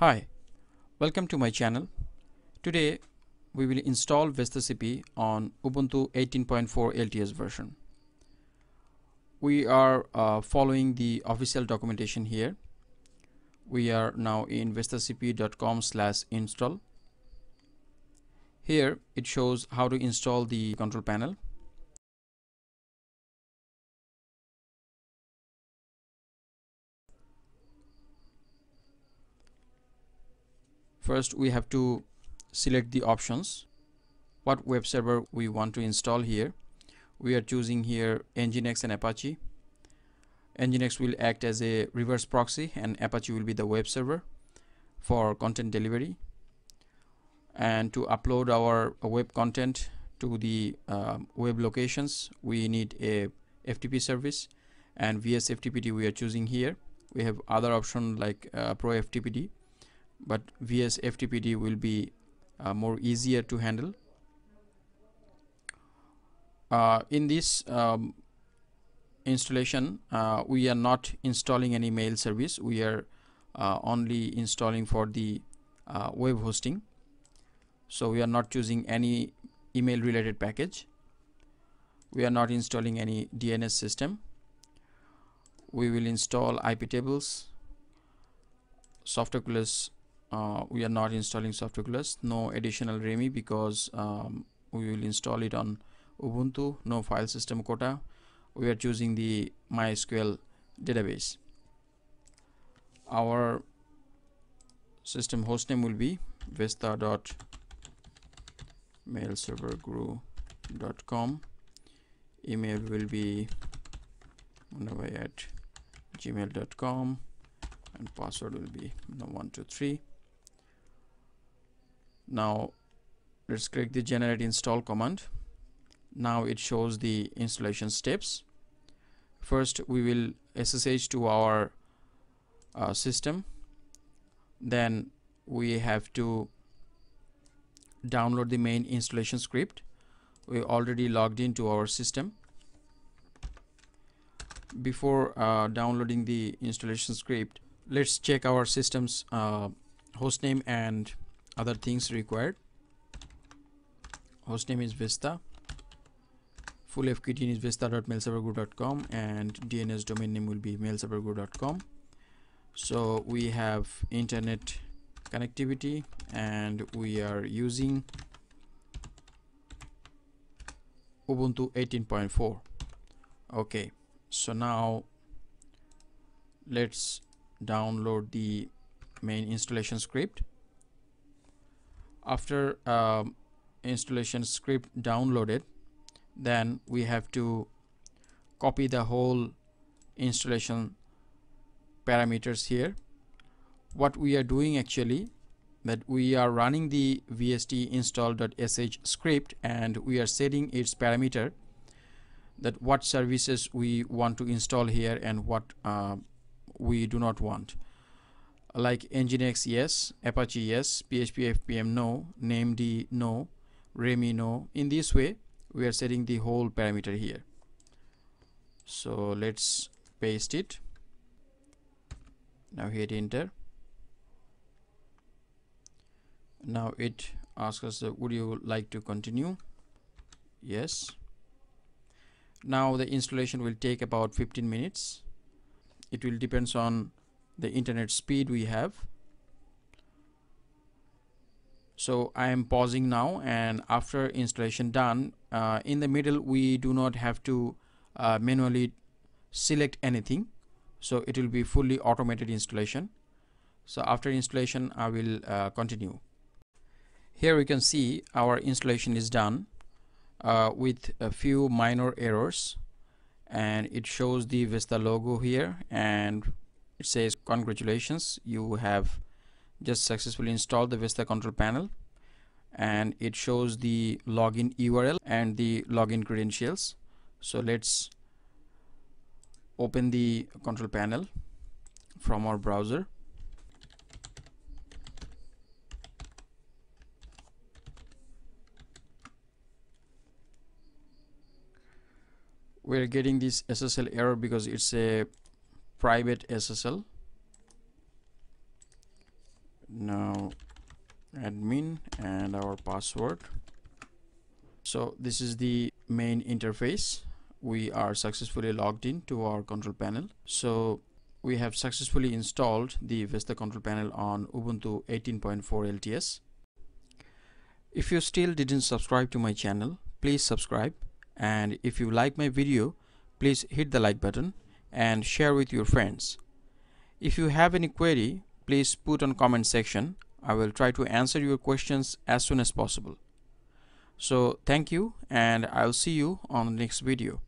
Hi, welcome to my channel. Today we will install VestaCP on Ubuntu 18.4 LTS version. We are uh, following the official documentation here. We are now in vestacp.com slash install. Here it shows how to install the control panel. First we have to select the options. What web server we want to install here? We are choosing here nginx and apache. Nginx will act as a reverse proxy and apache will be the web server for content delivery. And to upload our web content to the uh, web locations we need a ftp service and vsftpd we are choosing here. We have other option like uh, proftpd but vsftpd will be uh, more easier to handle. Uh, in this um, installation uh, we are not installing any mail service. We are uh, only installing for the uh, web hosting. So we are not choosing any email related package. We are not installing any DNS system. We will install IP tables Softaculous uh, we are not installing Softaculous no additional REMI because um, we will install it on Ubuntu no file system quota. We are choosing the MySQL database. Our system hostname will be vesta.mailserverguru.com email will be at gmail.com and password will be 123 now let's click the generate install command. Now it shows the installation steps. First we will SSH to our uh, system. Then we have to download the main installation script. We already logged into our system. Before uh, downloading the installation script let's check our system's uh, hostname and other things required. Hostname is vesta. Full FQDN is vesta.mailserverguru.com and DNS domain name will be mailserverguru.com so we have internet connectivity and we are using Ubuntu 18.4 okay so now let's download the main installation script after um, installation script downloaded then we have to copy the whole installation parameters here. What we are doing actually that we are running the vst install.sh script and we are setting its parameter that what services we want to install here and what uh, we do not want like nginx yes. Apache yes. Php fpm no. Named no. Remi no. In this way we are setting the whole parameter here. So let's paste it. Now hit enter. Now it asks us uh, would you like to continue? Yes. Now the installation will take about 15 minutes. It will depends on the internet speed we have. So I am pausing now and after installation done uh, in the middle we do not have to uh, manually select anything. So it will be fully automated installation. So after installation I will uh, continue. Here we can see our installation is done uh, with a few minor errors. And it shows the Vesta logo here and it says congratulations you have just successfully installed the Vesta control panel and it shows the login URL and the login credentials. So let's open the control panel from our browser. We're getting this SSL error because it's a private SSL now admin and our password. So this is the main interface. We are successfully logged in to our control panel. So we have successfully installed the Vesta control panel on Ubuntu 18.4 LTS if you still didn't subscribe to my channel please subscribe. And if you like my video please hit the like button and share with your friends. If you have any query please put on comment section. I will try to answer your questions as soon as possible. So thank you and I'll see you on the next video